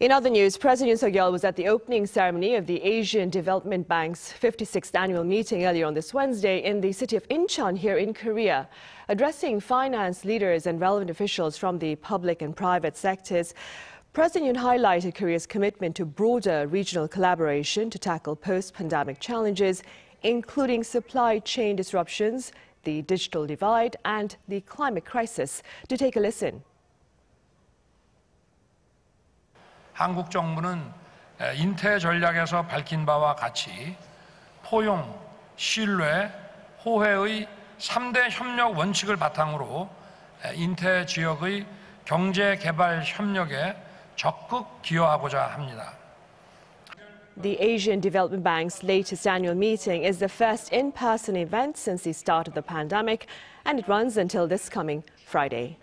In other news, President Yoon Suk-yeol was at the opening ceremony of the Asian Development Bank's 56th annual meeting earlier on this Wednesday in the city of Incheon here in Korea. Addressing finance leaders and relevant officials from the public and private sectors, President Yoon highlighted Korea's commitment to broader regional collaboration to tackle post-pandemic challenges, including supply chain disruptions, the digital divide, and the climate crisis. To take a listen. 한국 정부는 인태 전략에서 밝힌 바와 같이 포용, 신뢰, 호혜의 3대 협력 원칙을 바탕으로 인태 지역의 경제 개발 협력에 적극 기여하고자 합니다. The Asian Development Bank's latest annual meeting is the first in-person event since the start of the pandemic, and it runs until this coming Friday.